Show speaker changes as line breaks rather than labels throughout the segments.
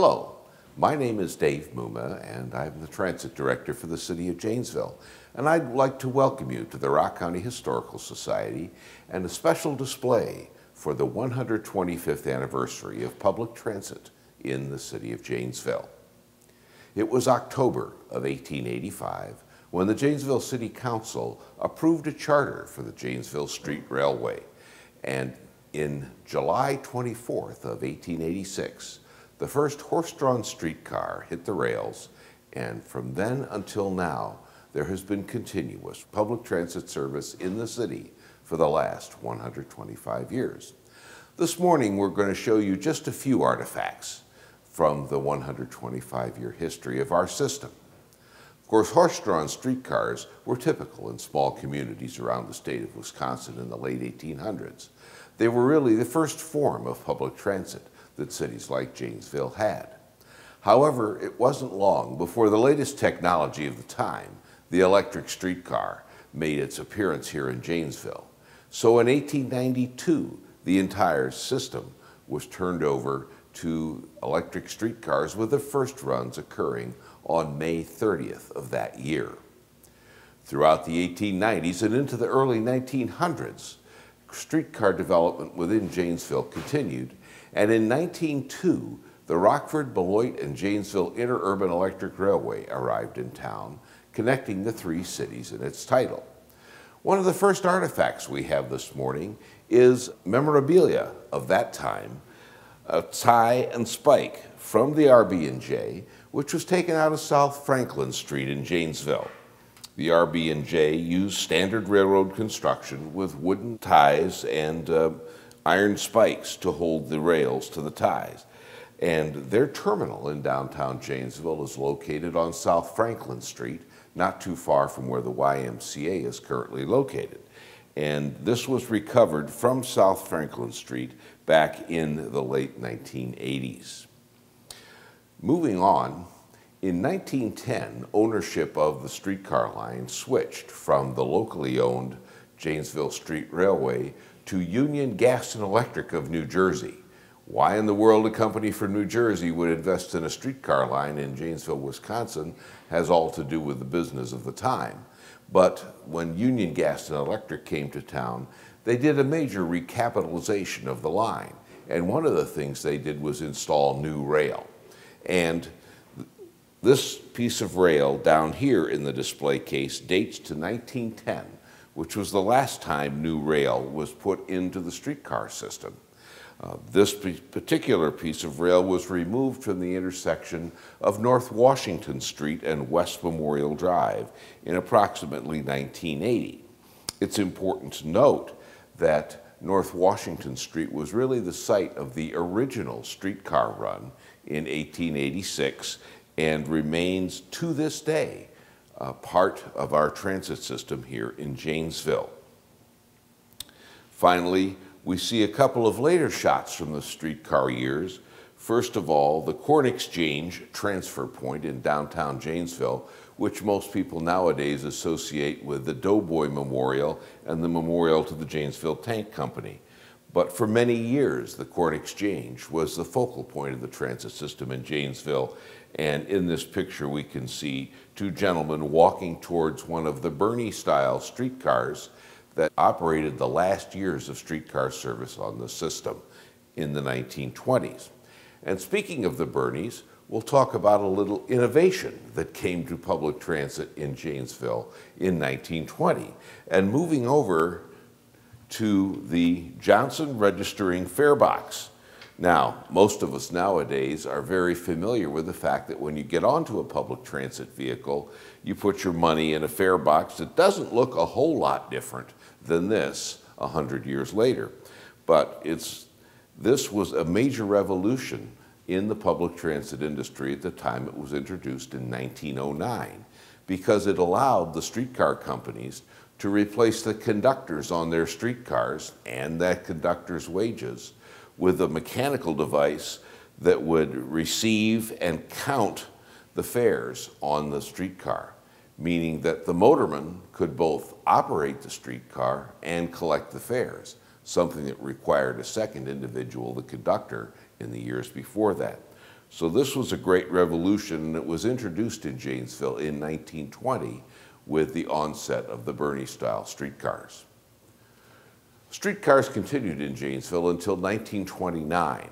Hello, my name is Dave Mumma, and I'm the Transit Director for the City of Janesville. And I'd like to welcome you to the Rock County Historical Society and a special display for the 125th anniversary of public transit in the City of Janesville. It was October of 1885 when the Janesville City Council approved a charter for the Janesville Street Railway. And in July 24th of 1886, the first horse-drawn streetcar hit the rails, and from then until now, there has been continuous public transit service in the city for the last 125 years. This morning, we're going to show you just a few artifacts from the 125-year history of our system. Of course, horse-drawn streetcars were typical in small communities around the state of Wisconsin in the late 1800s. They were really the first form of public transit that cities like Janesville had. However, it wasn't long before the latest technology of the time, the electric streetcar, made its appearance here in Janesville. So in 1892, the entire system was turned over to electric streetcars with the first runs occurring on May 30th of that year. Throughout the 1890s and into the early 1900s, streetcar development within Janesville continued and in 1902, the Rockford, Beloit, and Janesville Interurban Electric Railway arrived in town, connecting the three cities in its title. One of the first artifacts we have this morning is memorabilia of that time, a tie and spike from the RB&J, which was taken out of South Franklin Street in Janesville. The RB&J used standard railroad construction with wooden ties and uh, iron spikes to hold the rails to the ties. And their terminal in downtown Janesville is located on South Franklin Street, not too far from where the YMCA is currently located. And this was recovered from South Franklin Street back in the late 1980s. Moving on, in 1910, ownership of the streetcar line switched from the locally owned Janesville Street Railway to Union Gas and Electric of New Jersey. Why in the world a company from New Jersey would invest in a streetcar line in Janesville, Wisconsin has all to do with the business of the time. But when Union Gas and Electric came to town, they did a major recapitalization of the line. And one of the things they did was install new rail. And this piece of rail down here in the display case dates to 1910 which was the last time new rail was put into the streetcar system. Uh, this particular piece of rail was removed from the intersection of North Washington Street and West Memorial Drive in approximately 1980. It's important to note that North Washington Street was really the site of the original streetcar run in 1886 and remains to this day uh, part of our transit system here in Janesville. Finally, we see a couple of later shots from the streetcar years. First of all, the Corn Exchange transfer point in downtown Janesville, which most people nowadays associate with the Doughboy Memorial and the memorial to the Janesville Tank Company. But for many years, the Corn Exchange was the focal point of the transit system in Janesville and in this picture, we can see two gentlemen walking towards one of the Birney style streetcars that operated the last years of streetcar service on the system in the 1920s. And speaking of the Birneys, we'll talk about a little innovation that came to public transit in Janesville in 1920. And moving over to the Johnson Registering Fare Box. Now, most of us nowadays are very familiar with the fact that when you get onto a public transit vehicle, you put your money in a fare box that doesn't look a whole lot different than this a hundred years later. But it's, this was a major revolution in the public transit industry at the time it was introduced in 1909 because it allowed the streetcar companies to replace the conductors on their streetcars and that conductor's wages with a mechanical device that would receive and count the fares on the streetcar, meaning that the motorman could both operate the streetcar and collect the fares, something that required a second individual, the conductor, in the years before that. So this was a great revolution it was introduced in Janesville in 1920 with the onset of the Birney-style streetcars. Streetcars continued in Janesville until 1929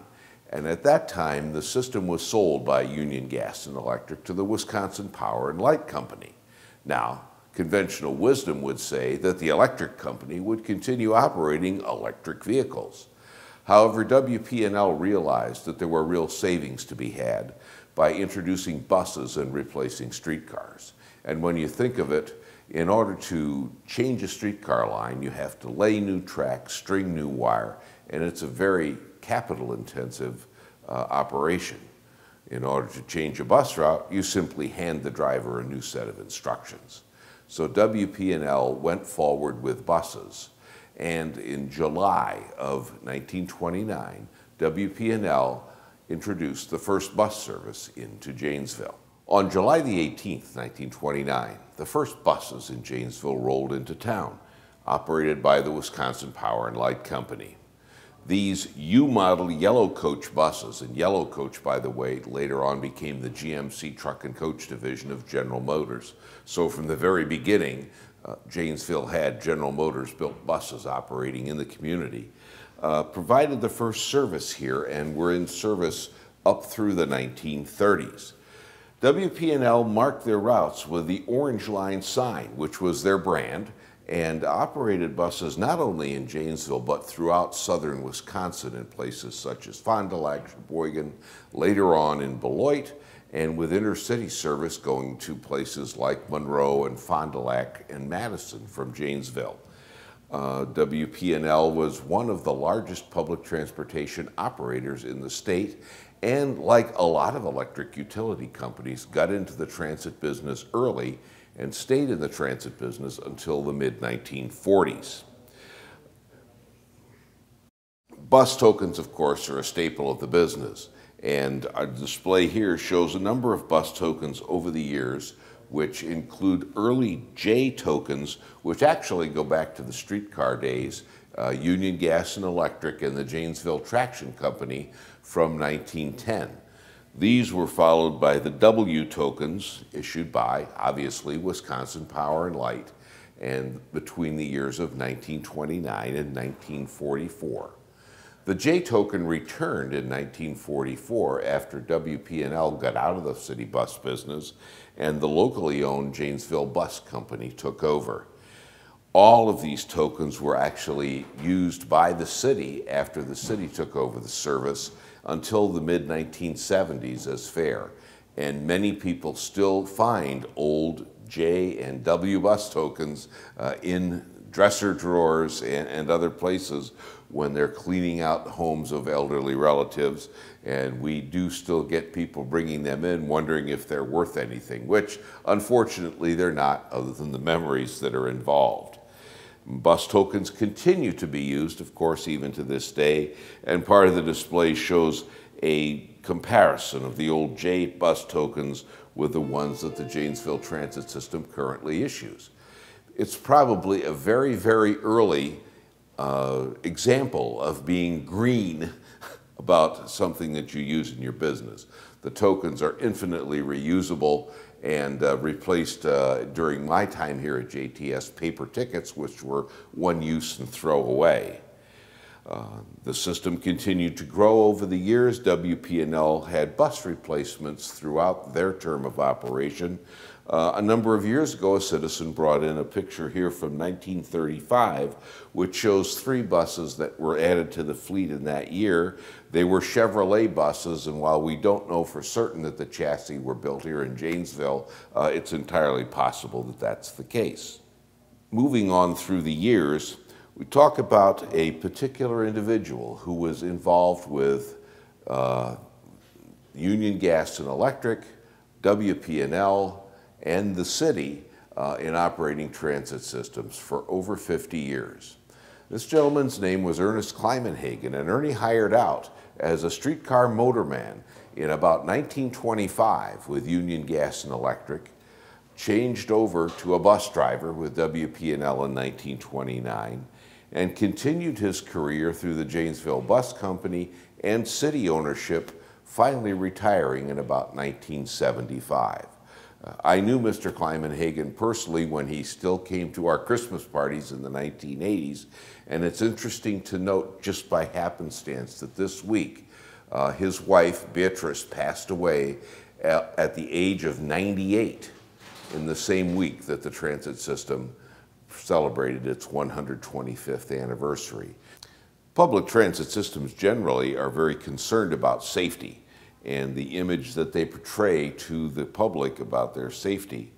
and at that time the system was sold by Union Gas and Electric to the Wisconsin Power and Light Company. Now, conventional wisdom would say that the electric company would continue operating electric vehicles. However, WP&L realized that there were real savings to be had by introducing buses and replacing streetcars. And when you think of it, in order to change a streetcar line, you have to lay new tracks, string new wire, and it's a very capital intensive uh, operation. In order to change a bus route, you simply hand the driver a new set of instructions. So WP&L went forward with buses and in July of 1929, WP&L introduced the first bus service into Janesville. On July the 18th, 1929, the first buses in Janesville rolled into town, operated by the Wisconsin Power and Light Company. These U-model yellow coach buses, and yellow coach, by the way, later on became the GMC truck and coach division of General Motors. So from the very beginning, uh, Janesville had General Motors built buses operating in the community, uh, provided the first service here and were in service up through the 1930s. WP&L marked their routes with the Orange Line sign, which was their brand, and operated buses not only in Janesville but throughout southern Wisconsin in places such as Fond du Lac, Sheboygan, later on in Beloit, and with intercity service going to places like Monroe and Fond du Lac and Madison from Janesville. Uh, WP&L was one of the largest public transportation operators in the state and like a lot of electric utility companies got into the transit business early and stayed in the transit business until the mid-1940s. Bus tokens, of course, are a staple of the business. And our display here shows a number of bus tokens over the years, which include early J tokens, which actually go back to the streetcar days, uh, Union Gas and Electric and the Janesville Traction Company from 1910. These were followed by the W tokens issued by, obviously, Wisconsin Power and Light, and between the years of 1929 and 1944. The J token returned in 1944 after WP&L got out of the city bus business and the locally owned Janesville Bus Company took over. All of these tokens were actually used by the city after the city took over the service until the mid 1970s as fare. And many people still find old J and W bus tokens uh, in dresser drawers and, and other places when they're cleaning out homes of elderly relatives. And we do still get people bringing them in wondering if they're worth anything, which unfortunately they're not, other than the memories that are involved. Bus tokens continue to be used, of course, even to this day, and part of the display shows a comparison of the old J bus tokens with the ones that the Janesville Transit System currently issues. It's probably a very, very early uh, example of being green about something that you use in your business. The tokens are infinitely reusable and uh, replaced uh, during my time here at JTS paper tickets, which were one use and throw away. The system continued to grow over the years. WP&L had bus replacements throughout their term of operation. Uh, a number of years ago, a citizen brought in a picture here from 1935, which shows three buses that were added to the fleet in that year. They were Chevrolet buses, and while we don't know for certain that the chassis were built here in Janesville, uh, it's entirely possible that that's the case. Moving on through the years, we talk about a particular individual who was involved with uh, Union Gas and Electric, WP&L, and the city uh, in operating transit systems for over 50 years. This gentleman's name was Ernest Kleimenhagen, and Ernie hired out as a streetcar motorman in about 1925 with Union Gas and Electric, changed over to a bus driver with WP&L in 1929, and continued his career through the Janesville Bus Company and city ownership finally retiring in about 1975. Uh, I knew Mr. Climenhagen personally when he still came to our Christmas parties in the 1980s, and it's interesting to note just by happenstance that this week uh, his wife Beatrice passed away at, at the age of 98 in the same week that the transit system celebrated its 125th anniversary. Public transit systems generally are very concerned about safety and the image that they portray to the public about their safety.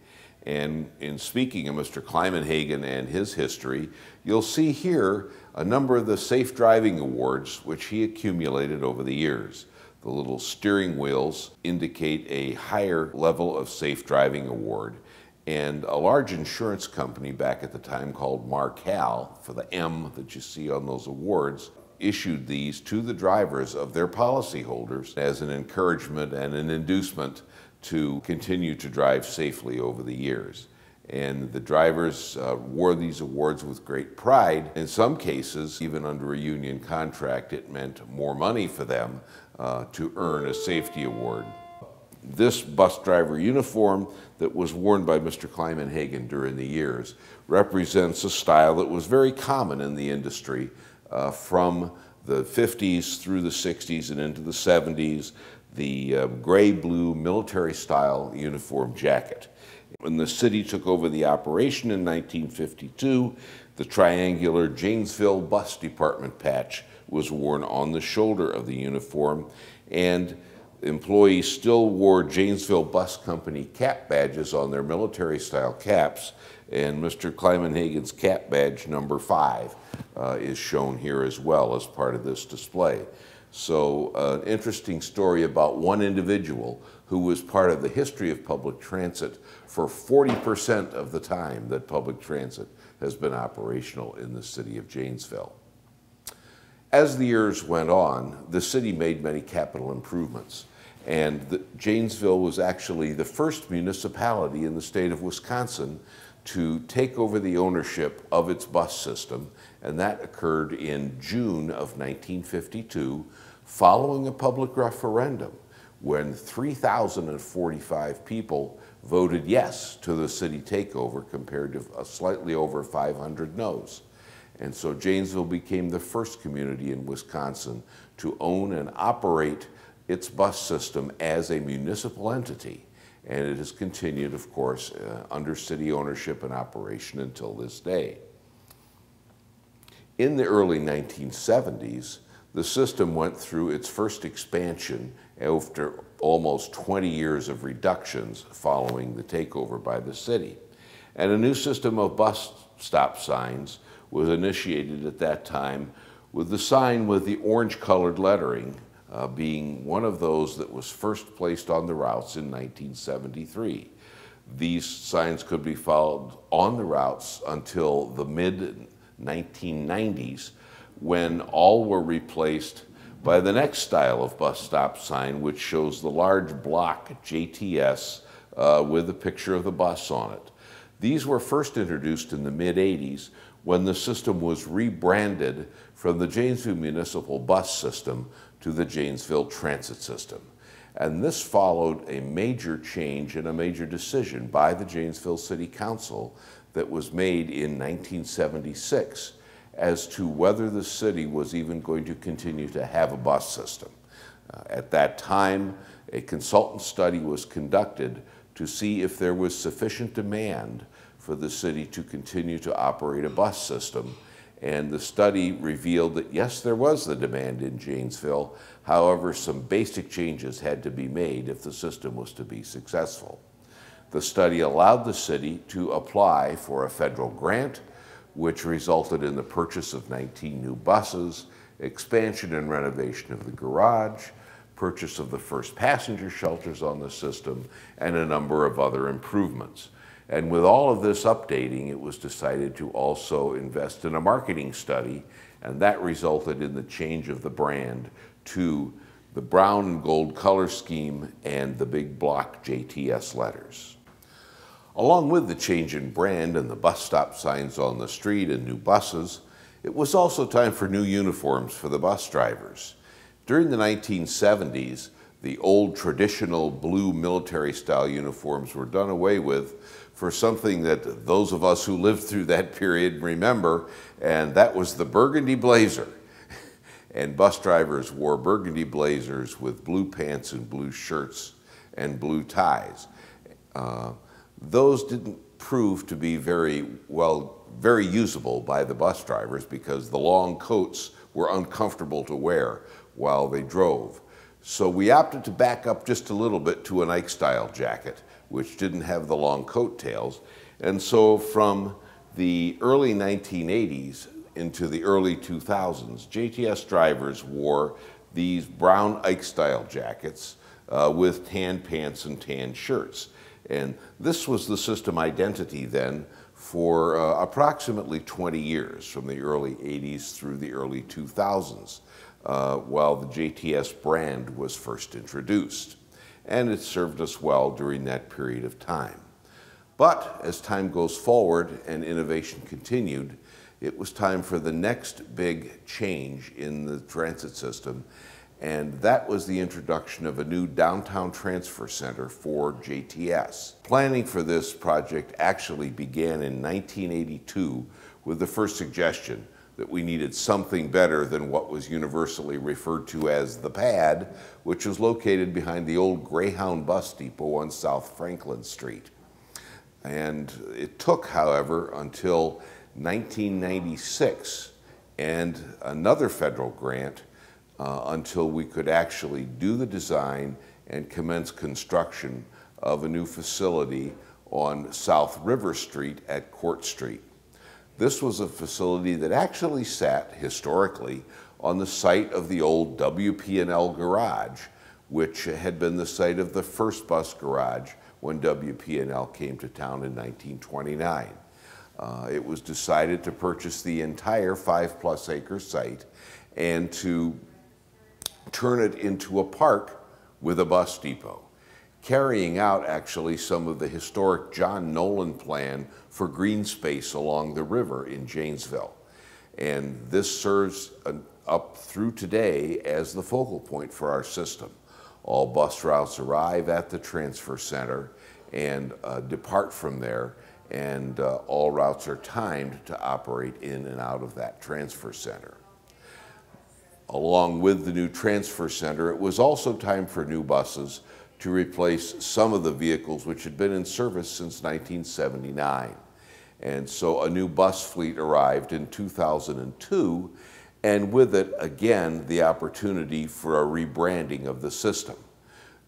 And in speaking of Mr. Climenhagen and his history, you'll see here a number of the safe driving awards which he accumulated over the years. The little steering wheels indicate a higher level of safe driving award. And a large insurance company back at the time called Markel, for the M that you see on those awards, issued these to the drivers of their policyholders as an encouragement and an inducement to continue to drive safely over the years. And the drivers uh, wore these awards with great pride. In some cases, even under a union contract, it meant more money for them uh, to earn a safety award. This bus driver uniform that was worn by Mr. Climenhagen during the years represents a style that was very common in the industry uh, from the 50s through the 60s and into the 70s, the uh, gray-blue military-style uniform jacket. When the city took over the operation in 1952, the triangular Janesville Bus Department patch was worn on the shoulder of the uniform, and employees still wore Janesville Bus Company cap badges on their military-style caps, and Mr. Climenhagen's cap badge number five uh, is shown here as well as part of this display. So uh, an interesting story about one individual who was part of the history of public transit for 40% of the time that public transit has been operational in the city of Janesville. As the years went on, the city made many capital improvements. And the, Janesville was actually the first municipality in the state of Wisconsin to take over the ownership of its bus system, and that occurred in June of 1952, following a public referendum when 3,045 people voted yes to the city takeover compared to a slightly over 500 no's. And so Janesville became the first community in Wisconsin to own and operate its bus system as a municipal entity and it has continued, of course, uh, under city ownership and operation until this day. In the early 1970s, the system went through its first expansion after almost 20 years of reductions following the takeover by the city. And a new system of bus stop signs was initiated at that time with the sign with the orange colored lettering uh, being one of those that was first placed on the routes in 1973. These signs could be followed on the routes until the mid 1990s when all were replaced by the next style of bus stop sign, which shows the large block JTS uh, with a picture of the bus on it. These were first introduced in the mid 80s when the system was rebranded from the Janesville Municipal Bus System to the Janesville Transit System. And this followed a major change and a major decision by the Janesville City Council that was made in 1976 as to whether the city was even going to continue to have a bus system. Uh, at that time, a consultant study was conducted to see if there was sufficient demand for the city to continue to operate a bus system and the study revealed that yes, there was the demand in Janesville. However, some basic changes had to be made if the system was to be successful. The study allowed the city to apply for a federal grant, which resulted in the purchase of 19 new buses, expansion and renovation of the garage, purchase of the first passenger shelters on the system, and a number of other improvements. And with all of this updating, it was decided to also invest in a marketing study, and that resulted in the change of the brand to the brown and gold color scheme and the big block JTS letters. Along with the change in brand and the bus stop signs on the street and new buses, it was also time for new uniforms for the bus drivers. During the 1970s, the old traditional blue military style uniforms were done away with for something that those of us who lived through that period remember, and that was the burgundy blazer. and bus drivers wore burgundy blazers with blue pants and blue shirts and blue ties. Uh, those didn't prove to be very well, very usable by the bus drivers because the long coats were uncomfortable to wear while they drove. So we opted to back up just a little bit to an Ike style jacket, which didn't have the long coat tails. And so from the early 1980s into the early 2000s, JTS drivers wore these brown Ike style jackets uh, with tan pants and tan shirts. And this was the system identity then for uh, approximately 20 years, from the early 80s through the early 2000s uh, while the JTS brand was first introduced. And it served us well during that period of time. But as time goes forward and innovation continued, it was time for the next big change in the transit system, and that was the introduction of a new downtown transfer center for JTS. Planning for this project actually began in 1982 with the first suggestion that we needed something better than what was universally referred to as the pad, which was located behind the old Greyhound bus depot on South Franklin Street. And it took, however, until 1996 and another federal grant uh, until we could actually do the design and commence construction of a new facility on South River Street at Court Street. This was a facility that actually sat historically on the site of the old WP&L garage, which had been the site of the first bus garage when WP&L came to town in 1929. Uh, it was decided to purchase the entire five plus acre site and to turn it into a park with a bus depot carrying out actually some of the historic John Nolen plan for green space along the river in Janesville. And this serves an, up through today as the focal point for our system. All bus routes arrive at the transfer center and uh, depart from there, and uh, all routes are timed to operate in and out of that transfer center. Along with the new transfer center, it was also time for new buses to replace some of the vehicles which had been in service since 1979. And so a new bus fleet arrived in 2002, and with it, again, the opportunity for a rebranding of the system.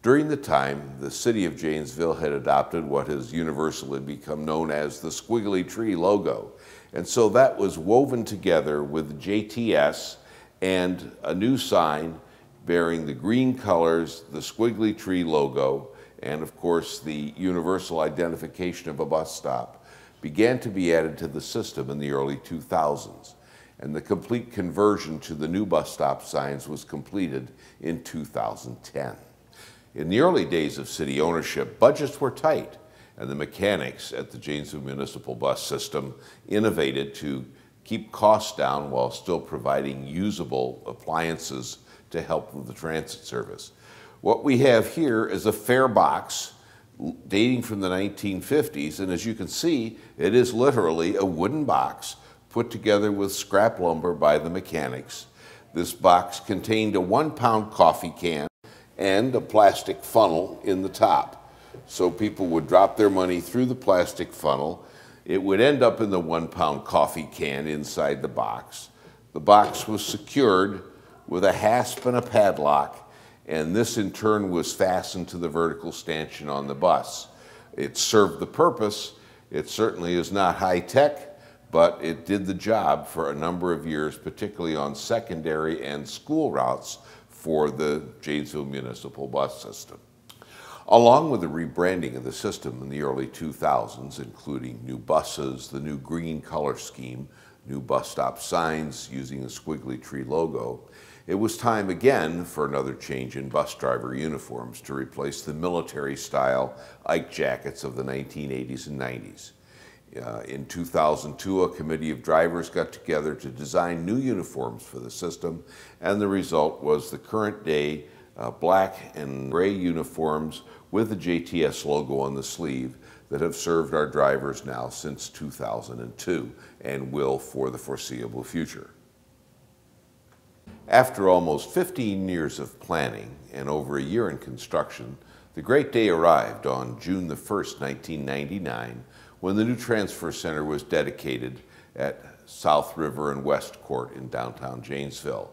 During the time, the city of Janesville had adopted what has universally become known as the squiggly tree logo. And so that was woven together with JTS and a new sign bearing the green colors, the squiggly tree logo, and of course the universal identification of a bus stop began to be added to the system in the early 2000s. And the complete conversion to the new bus stop signs was completed in 2010. In the early days of city ownership, budgets were tight, and the mechanics at the Janesville Municipal Bus System innovated to keep costs down while still providing usable appliances to help with the transit service. What we have here is a fare box dating from the 1950s, and as you can see, it is literally a wooden box put together with scrap lumber by the mechanics. This box contained a one pound coffee can and a plastic funnel in the top. So people would drop their money through the plastic funnel. It would end up in the one pound coffee can inside the box. The box was secured with a hasp and a padlock, and this in turn was fastened to the vertical stanchion on the bus. It served the purpose. It certainly is not high tech, but it did the job for a number of years, particularly on secondary and school routes for the Janesville Municipal Bus System. Along with the rebranding of the system in the early 2000s, including new buses, the new green color scheme, new bus stop signs using the squiggly tree logo, it was time again for another change in bus driver uniforms to replace the military style Ike jackets of the 1980s and 90s. Uh, in 2002, a committee of drivers got together to design new uniforms for the system, and the result was the current day uh, black and gray uniforms with the JTS logo on the sleeve that have served our drivers now since 2002 and will for the foreseeable future. After almost 15 years of planning and over a year in construction, the great day arrived on June the 1st, 1999, when the new transfer center was dedicated at South River and West Court in downtown Janesville.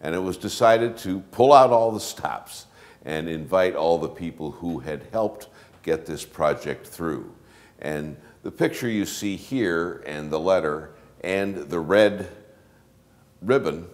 And it was decided to pull out all the stops and invite all the people who had helped get this project through. And the picture you see here and the letter and the red ribbon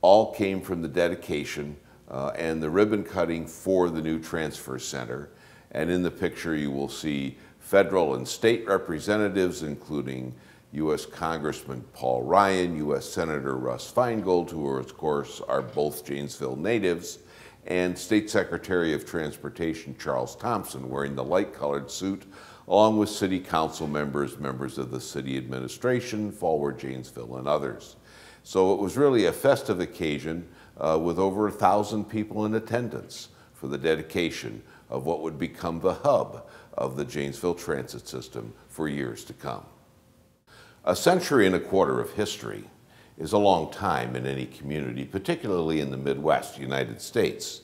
all came from the dedication uh, and the ribbon cutting for the new transfer center. And in the picture you will see federal and state representatives, including U.S. Congressman Paul Ryan, U.S. Senator Russ Feingold, who are, of course are both Janesville natives, and State Secretary of Transportation Charles Thompson wearing the light colored suit, along with city council members, members of the city administration, Forward Janesville, and others. So it was really a festive occasion uh, with over a thousand people in attendance for the dedication of what would become the hub of the Janesville transit system for years to come. A century and a quarter of history is a long time in any community, particularly in the Midwest United States.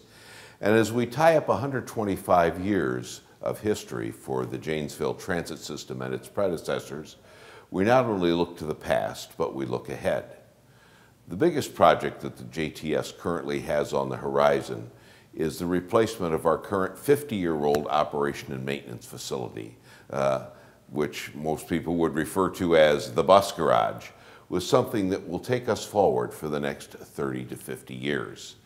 And as we tie up 125 years of history for the Janesville transit system and its predecessors, we not only look to the past, but we look ahead. The biggest project that the JTS currently has on the horizon is the replacement of our current 50-year-old operation and maintenance facility, uh, which most people would refer to as the bus garage, with something that will take us forward for the next 30 to 50 years.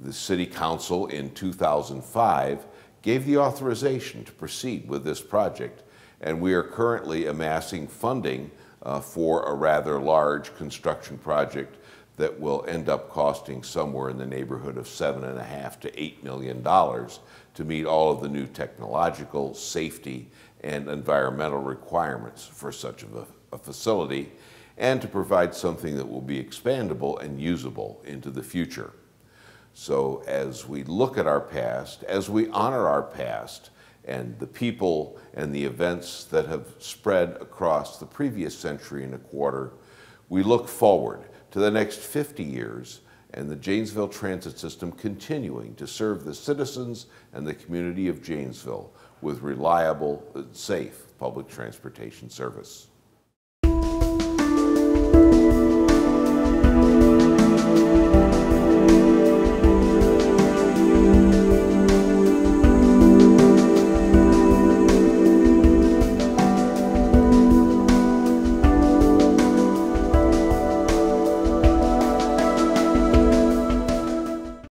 The City Council in 2005 gave the authorization to proceed with this project, and we are currently amassing funding uh, for a rather large construction project that will end up costing somewhere in the neighborhood of seven and a half to eight million dollars to meet all of the new technological, safety, and environmental requirements for such a, a facility, and to provide something that will be expandable and usable into the future. So as we look at our past, as we honor our past, and the people and the events that have spread across the previous century and a quarter, we look forward to the next 50 years and the Janesville transit system continuing to serve the citizens and the community of Janesville with reliable, safe public transportation service.